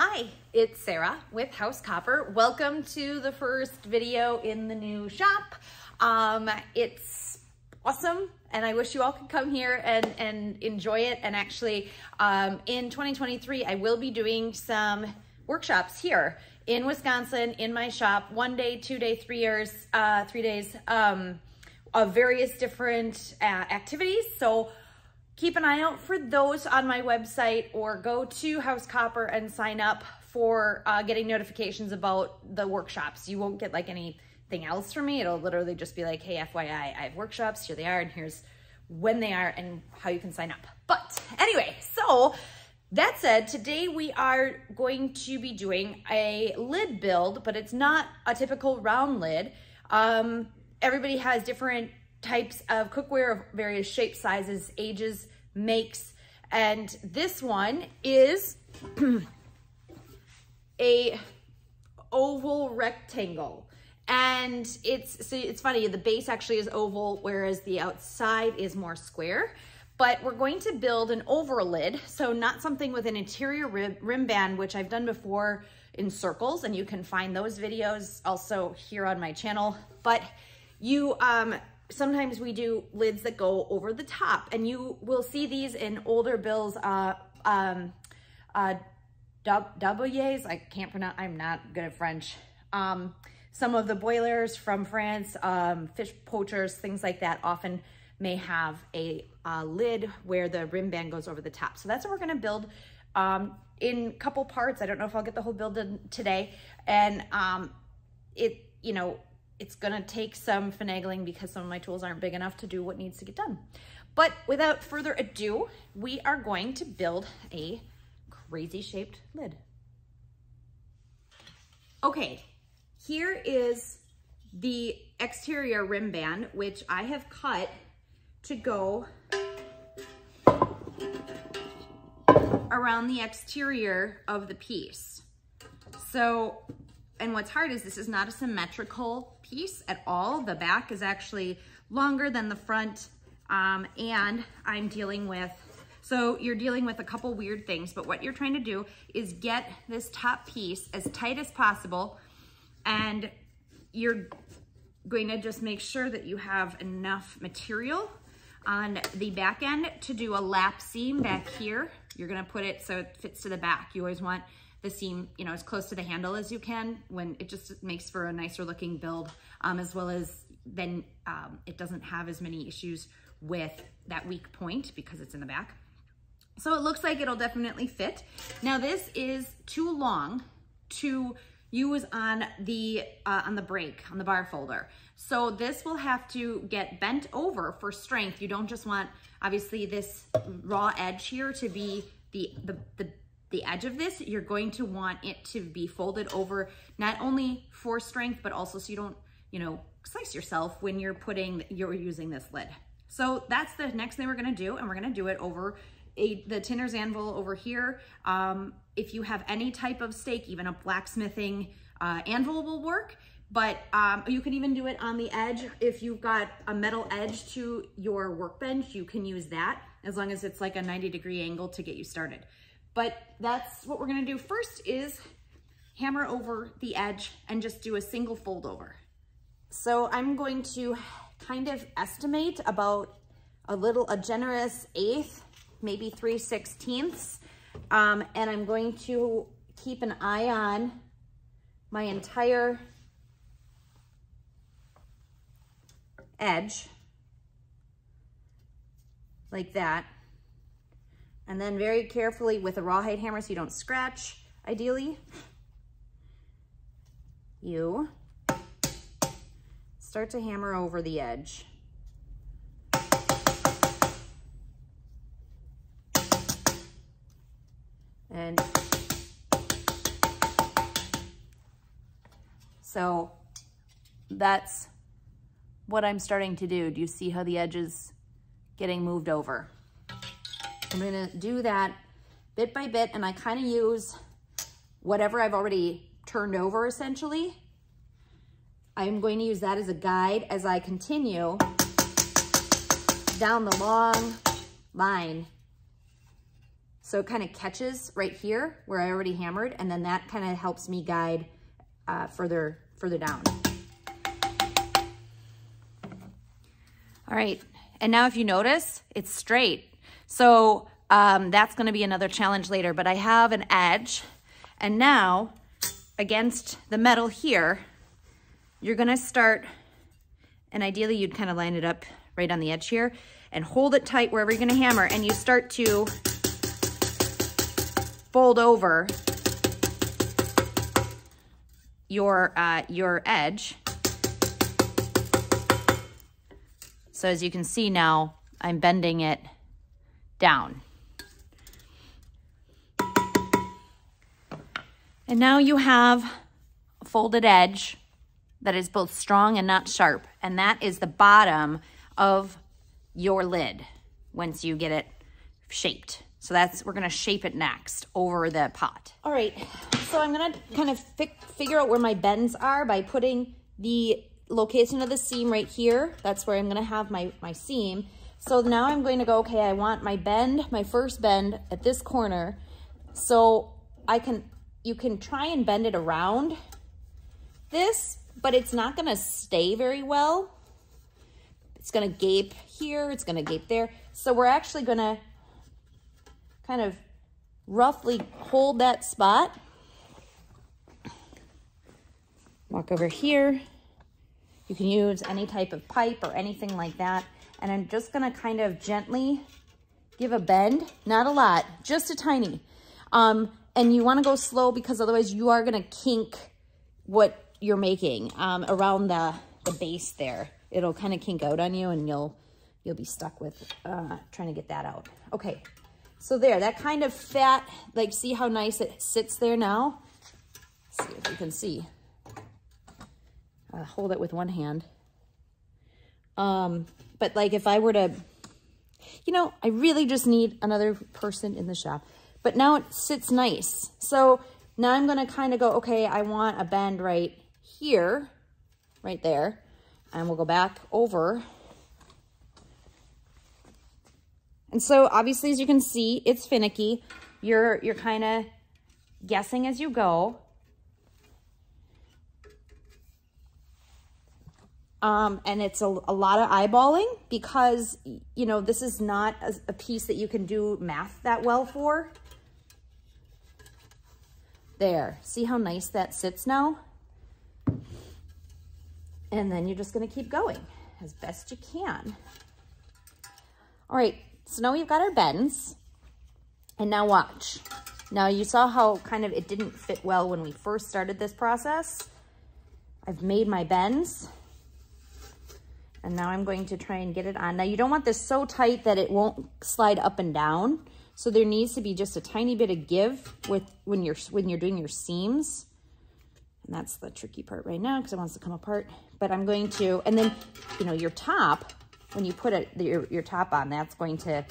Hi, it's Sara with House Copper. Welcome to the first video in the new shop. Um, it's awesome and I wish you all could come here and, and enjoy it. And actually um, in 2023, I will be doing some workshops here in Wisconsin in my shop, one day, two day, three years, uh, three days um, of various different uh, activities. So keep an eye out for those on my website or go to House Copper and sign up for uh, getting notifications about the workshops. You won't get like anything else from me. It'll literally just be like, hey, FYI, I have workshops, here they are, and here's when they are and how you can sign up. But anyway, so that said, today we are going to be doing a lid build, but it's not a typical round lid. Um, everybody has different types of cookware of various shapes, sizes, ages, makes. And this one is a oval rectangle. And it's, so it's funny, the base actually is oval, whereas the outside is more square. But we're going to build an over lid, so not something with an interior rim, rim band, which I've done before in circles, and you can find those videos also here on my channel. But you, um, sometimes we do lids that go over the top and you will see these in older bills, uh, um, uh, W's, I can't pronounce, I'm not good at French. Um, some of the boilers from France, um, fish poachers, things like that often may have a uh, lid where the rim band goes over the top. So that's what we're gonna build um, in a couple parts. I don't know if I'll get the whole build done today. And um, it, you know, it's gonna take some finagling because some of my tools aren't big enough to do what needs to get done. But without further ado, we are going to build a crazy shaped lid. Okay, here is the exterior rim band, which I have cut to go around the exterior of the piece. So and what's hard is this is not a symmetrical piece at all. The back is actually longer than the front. Um, and I'm dealing with, so you're dealing with a couple weird things, but what you're trying to do is get this top piece as tight as possible. And you're going to just make sure that you have enough material on the back end to do a lap seam back here. You're gonna put it so it fits to the back. You always want the seam, you know, as close to the handle as you can when it just makes for a nicer looking build, um, as well as then um, it doesn't have as many issues with that weak point because it's in the back. So it looks like it'll definitely fit. Now this is too long to use on the uh, on the brake, on the bar folder. So this will have to get bent over for strength. You don't just want, obviously, this raw edge here to be the, the, the the edge of this, you're going to want it to be folded over not only for strength, but also so you don't, you know, slice yourself when you're putting, you're using this lid. So that's the next thing we're gonna do, and we're gonna do it over a, the tinner's anvil over here. Um, if you have any type of stake, even a blacksmithing uh, anvil will work, but um, you can even do it on the edge. If you've got a metal edge to your workbench, you can use that as long as it's like a 90 degree angle to get you started. But that's what we're gonna do first is hammer over the edge and just do a single fold over. So I'm going to kind of estimate about a little, a generous eighth, maybe 3 sixteenths. Um, and I'm going to keep an eye on my entire edge like that. And then very carefully with a rawhide hammer so you don't scratch, ideally, you start to hammer over the edge. And so that's what I'm starting to do. Do you see how the edge is getting moved over? I'm gonna do that bit by bit and I kind of use whatever I've already turned over essentially. I'm going to use that as a guide as I continue down the long line So it kind of catches right here where I already hammered, and then that kind of helps me guide uh, further, further down. All right, and now if you notice, it's straight. So um, that's gonna be another challenge later, but I have an edge, and now against the metal here, you're gonna start, and ideally you'd kind of line it up right on the edge here, and hold it tight wherever you're gonna hammer, and you start to fold over your, uh, your edge. So as you can see now, I'm bending it down. And now you have a folded edge that is both strong and not sharp. And that is the bottom of your lid once you get it shaped. So that's, we're gonna shape it next over the pot. All right, so I'm gonna kind of fi figure out where my bends are by putting the location of the seam right here. That's where I'm gonna have my, my seam. So now I'm going to go, okay, I want my bend, my first bend at this corner. So I can, you can try and bend it around this, but it's not gonna stay very well. It's gonna gape here, it's gonna gape there. So we're actually gonna kind of roughly hold that spot. Walk over here. You can use any type of pipe or anything like that. And I'm just gonna kind of gently give a bend, not a lot, just a tiny. Um, and you wanna go slow because otherwise you are gonna kink what you're making um, around the, the base there. It'll kind of kink out on you and you'll, you'll be stuck with uh, trying to get that out. Okay, so there, that kind of fat, like see how nice it sits there now? Let's see if you can see. Uh, hold it with one hand. Um, but like if I were to, you know, I really just need another person in the shop. But now it sits nice. So now I'm going to kind of go, okay, I want a bend right here, right there. And we'll go back over And so obviously, as you can see, it's finicky. You're, you're kind of guessing as you go. Um, and it's a, a, lot of eyeballing because, you know, this is not a, a piece that you can do math that well for. There, see how nice that sits now? And then you're just gonna keep going as best you can. All right, so now we've got our bends. And now watch. Now you saw how kind of it didn't fit well when we first started this process. I've made my bends. And now I'm going to try and get it on. Now you don't want this so tight that it won't slide up and down. So there needs to be just a tiny bit of give with when you're when you're doing your seams. And that's the tricky part right now because it wants to come apart. But I'm going to, and then, you know, your top, when you put it, your, your top on, that's going to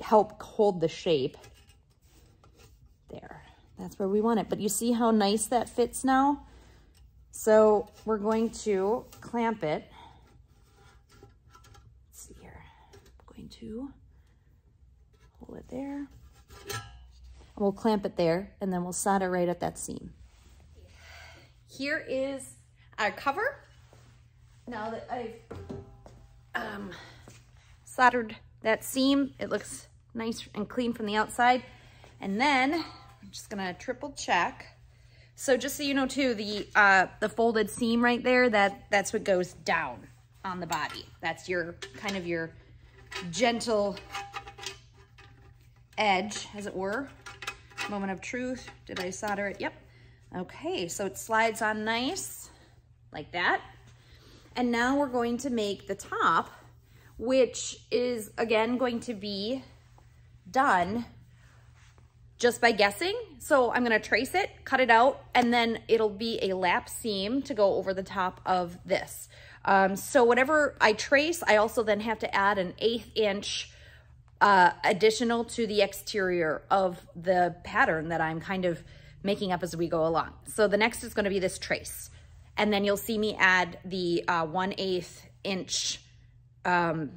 help hold the shape. There, that's where we want it. But you see how nice that fits now? So we're going to clamp it. Let's see here. I'm hold it there. And we'll clamp it there and then we'll solder right at that seam. Here is our cover. Now that I've um, soldered that seam. It looks nice and clean from the outside. And then I'm just gonna triple check. So just so you know too, the uh, the folded seam right there, that that's what goes down on the body. That's your kind of your gentle edge, as it were. Moment of truth. Did I solder it? Yep. Okay, so it slides on nice like that. And now we're going to make the top, which is again going to be done just by guessing. So I'm gonna trace it, cut it out, and then it'll be a lap seam to go over the top of this. Um, so whatever I trace, I also then have to add an eighth inch uh, additional to the exterior of the pattern that I'm kind of making up as we go along. So the next is gonna be this trace. And then you'll see me add the uh, 1 8 inch um,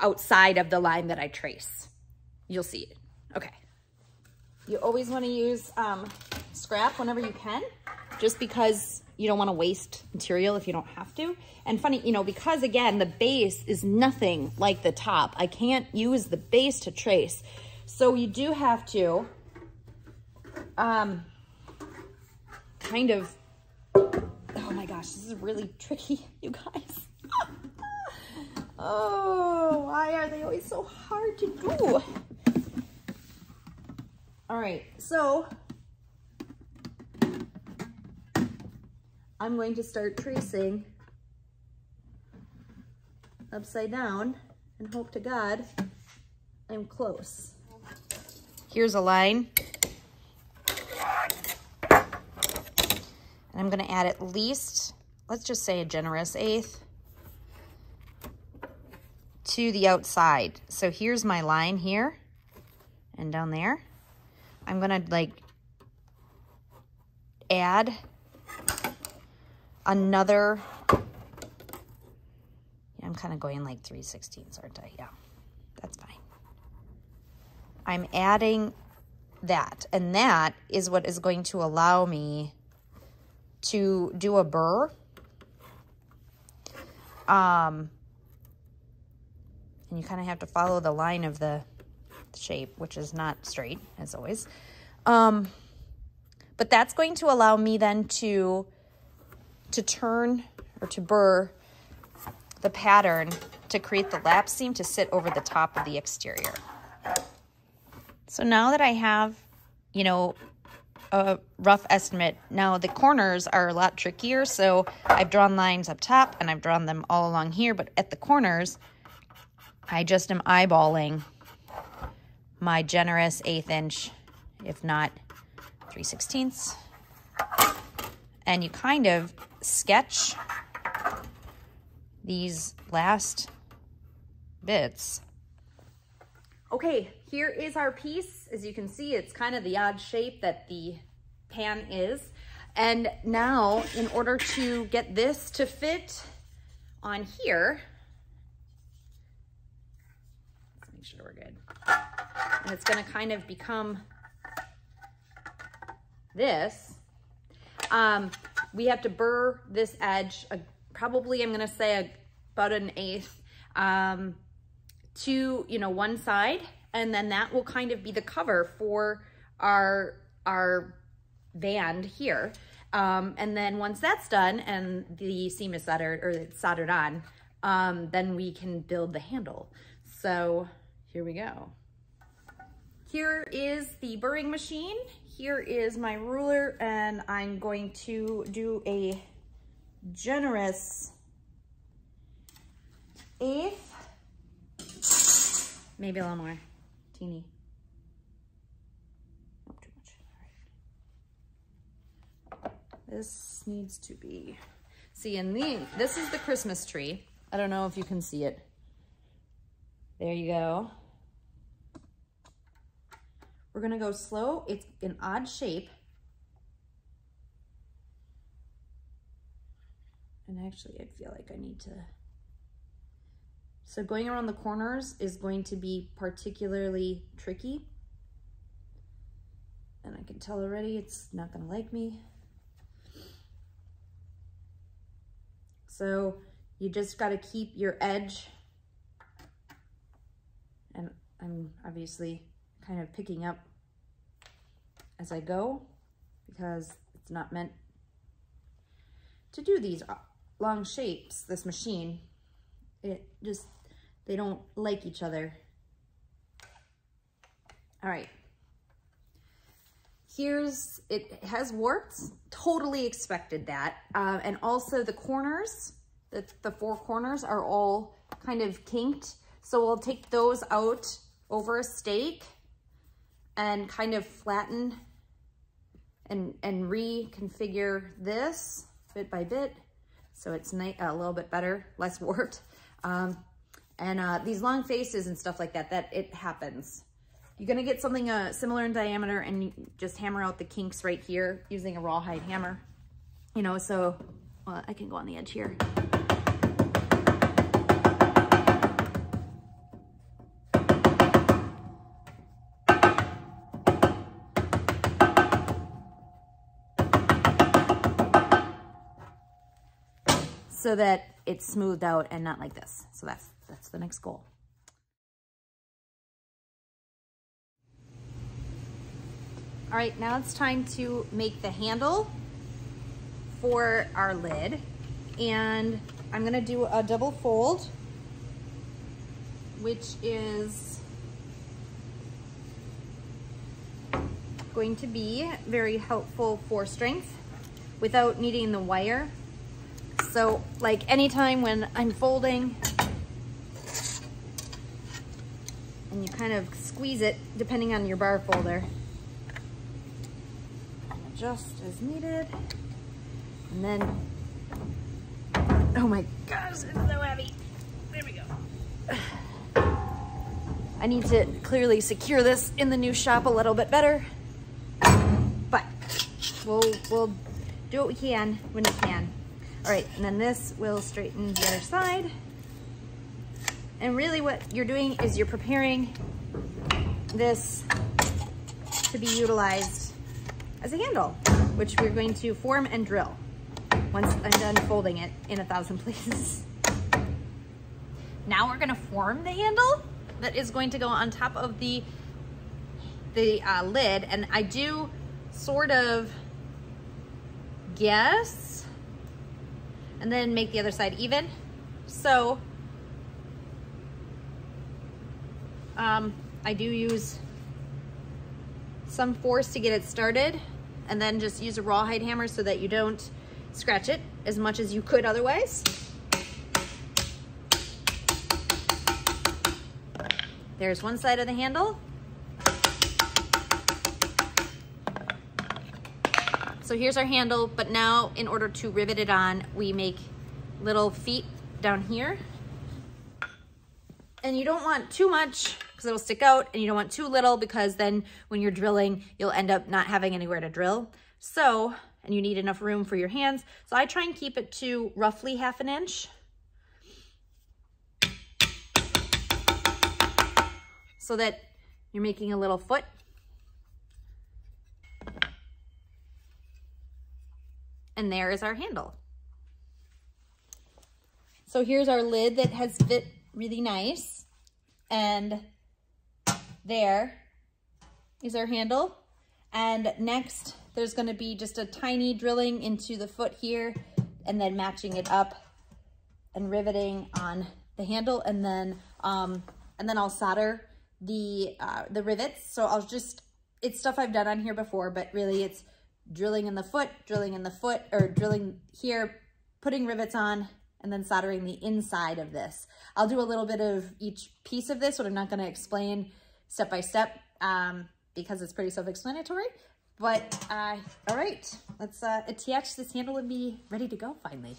outside of the line that I trace. You'll see it. Okay. You always want to use um, scrap whenever you can, just because you don't want to waste material if you don't have to. And funny, you know, because again, the base is nothing like the top. I can't use the base to trace. So you do have to um, kind of, oh my gosh, this is really tricky, you guys. oh, why are they always so hard to do? All right, so I'm going to start tracing upside down and hope to God I'm close. Here's a line. And I'm gonna add at least, let's just say a generous eighth to the outside. So here's my line here and down there. I'm gonna like add another, I'm kind of going like 3 16ths, aren't I? Yeah, that's fine. I'm adding that, and that is what is going to allow me to do a burr. Um, and you kind of have to follow the line of the shape, which is not straight, as always. Um, but that's going to allow me then to to turn or to burr the pattern to create the lap seam to sit over the top of the exterior. So now that I have, you know, a rough estimate, now the corners are a lot trickier. So I've drawn lines up top and I've drawn them all along here, but at the corners, I just am eyeballing my generous eighth inch, if not 3 sixteenths. And you kind of sketch these last bits. Okay, here is our piece. As you can see, it's kind of the odd shape that the pan is. And now, in order to get this to fit on here, let's make sure we're good. And it's gonna kind of become this. Um, we have to burr this edge, uh, probably I'm gonna say a, about an eighth um, to, you know, one side. And then that will kind of be the cover for our, our band here. Um, and then once that's done and the seam is soldered or it's soldered on, um, then we can build the handle. So here we go. Here is the burring machine. Here is my ruler and I'm going to do a generous eighth, maybe a little more, teeny. Too much. This needs to be, see in the, this is the Christmas tree. I don't know if you can see it. There you go. We're gonna go slow. It's an odd shape. And actually, I feel like I need to, so going around the corners is going to be particularly tricky. And I can tell already it's not gonna like me. So you just gotta keep your edge and I'm obviously kind of picking up as I go because it's not meant to do these long shapes, this machine. It just, they don't like each other. All right. Here's, it has warts, totally expected that. Uh, and also the corners, the, the four corners are all kind of kinked. So we'll take those out over a stake and kind of flatten and, and reconfigure this bit by bit so it's a little bit better, less warped. Um, and uh, these long faces and stuff like that, that it happens. You're gonna get something uh, similar in diameter and just hammer out the kinks right here using a rawhide hammer. You know, so well, I can go on the edge here. So that it's smoothed out and not like this. So that's, that's the next goal. All right, now it's time to make the handle for our lid. And I'm gonna do a double fold, which is going to be very helpful for strength without needing the wire. So like anytime when I'm folding and you kind of squeeze it depending on your bar folder, just as needed. And then, oh my gosh, it's so heavy. There we go. I need to clearly secure this in the new shop a little bit better, but we'll, we'll do what we can when we can. All right, and then this will straighten the other side. And really what you're doing is you're preparing this to be utilized as a handle, which we're going to form and drill once I'm done folding it in a thousand places. Now we're gonna form the handle that is going to go on top of the, the uh, lid. And I do sort of guess and then make the other side even. So um, I do use some force to get it started and then just use a rawhide hammer so that you don't scratch it as much as you could otherwise. There's one side of the handle. So here's our handle, but now in order to rivet it on, we make little feet down here. And you don't want too much because it'll stick out and you don't want too little because then when you're drilling, you'll end up not having anywhere to drill. So, and you need enough room for your hands. So I try and keep it to roughly half an inch. So that you're making a little foot. And there is our handle. So here's our lid that has fit really nice. And there is our handle. And next, there's gonna be just a tiny drilling into the foot here and then matching it up and riveting on the handle. And then, um, and then I'll solder the, uh, the rivets. So I'll just, it's stuff I've done on here before, but really it's drilling in the foot, drilling in the foot, or drilling here, putting rivets on, and then soldering the inside of this. I'll do a little bit of each piece of this, but I'm not gonna explain step by step um, because it's pretty self-explanatory. But, uh, all right, let's uh, attach this handle and be ready to go finally.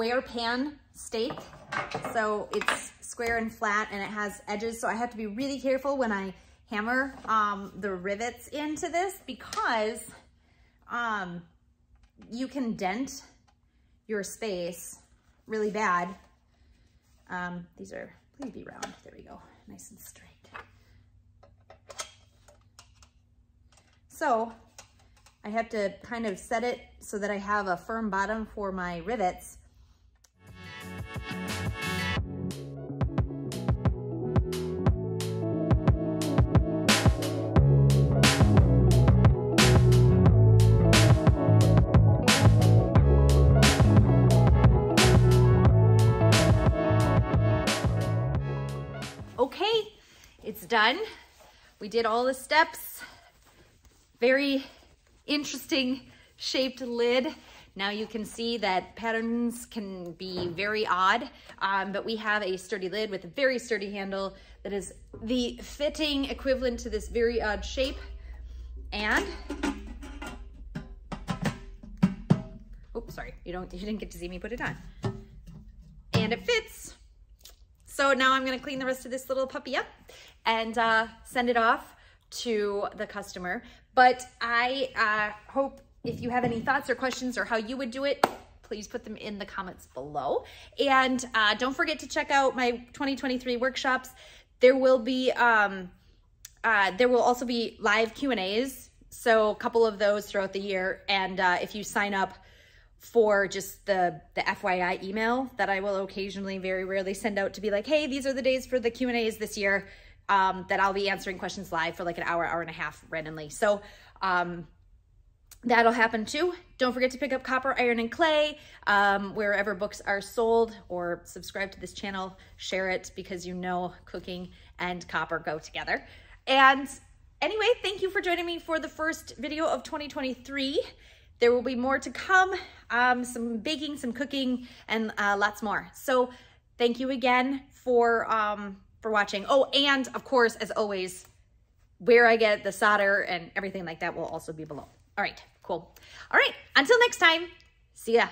Square pan stake. So it's square and flat and it has edges. So I have to be really careful when I hammer um, the rivets into this because um, you can dent your space really bad. Um, these are, please be round. There we go. Nice and straight. So I have to kind of set it so that I have a firm bottom for my rivets okay, it's done. We did all the steps. Very interesting shaped lid. Now you can see that patterns can be very odd, um, but we have a sturdy lid with a very sturdy handle that is the fitting equivalent to this very odd shape. And, oh, sorry, you don't, you didn't get to see me put it on. And it fits. So now I'm gonna clean the rest of this little puppy up and uh, send it off to the customer. But I uh, hope if you have any thoughts or questions or how you would do it, please put them in the comments below. And uh, don't forget to check out my 2023 workshops. There will be, um, uh, there will also be live Q&As. So a couple of those throughout the year. And uh, if you sign up for just the, the FYI email that I will occasionally, very rarely send out to be like, hey, these are the days for the Q&As this year um, that I'll be answering questions live for like an hour, hour and a half randomly. So um, that'll happen too. Don't forget to pick up Copper, Iron, and Clay um, wherever books are sold or subscribe to this channel, share it because you know cooking and copper go together. And anyway, thank you for joining me for the first video of 2023. There will be more to come, um, some baking, some cooking, and uh, lots more. So thank you again for, um, for watching. Oh, and of course, as always, where I get the solder and everything like that will also be below. All right, cool. All right, until next time, see ya.